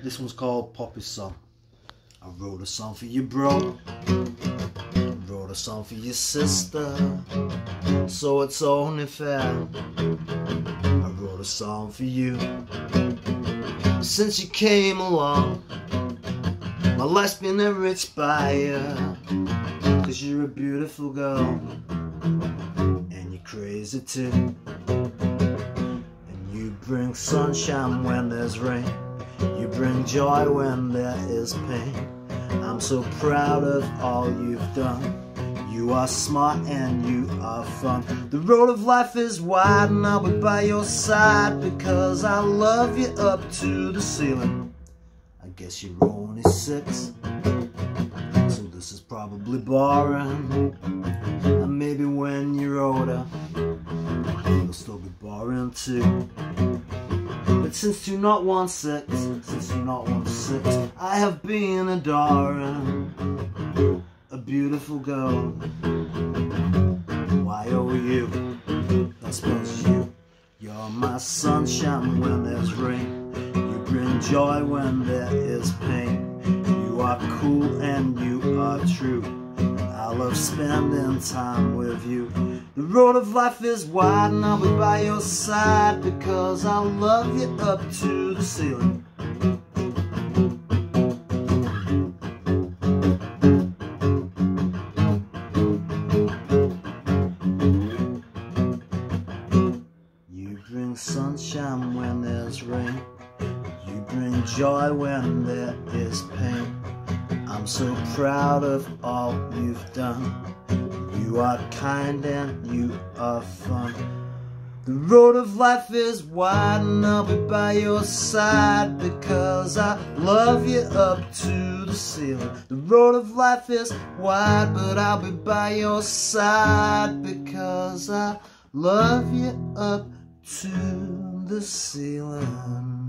This one's called Poppy's Song. I wrote a song for you, bro. I wrote a song for your sister. So it's only fair. I wrote a song for you. Since you came along, my life's been enriched by you. Cause you're a beautiful girl. And you're crazy too. And you bring sunshine when there's rain. You bring joy when there is pain. I'm so proud of all you've done. You are smart and you are fun. The road of life is wide and I'll be by your side because I love you up to the ceiling. I guess you're only six, so this is probably boring. And maybe when you're older, it'll still be boring too. But since you not want sex, since you not want sex, I have been adoring a beautiful girl. Why oh you? I suppose you. You're my sunshine when there's rain. You bring joy when there is pain. You are cool and you are true. Love spending time with you. The road of life is wide and I'll be by your side because I love you up to the ceiling. You bring sunshine when there's rain. You bring joy when there is pain. I'm so proud of all you've done. You are kind and you are fun. The road of life is wide and I'll be by your side because I love you up to the ceiling. The road of life is wide but I'll be by your side because I love you up to the ceiling.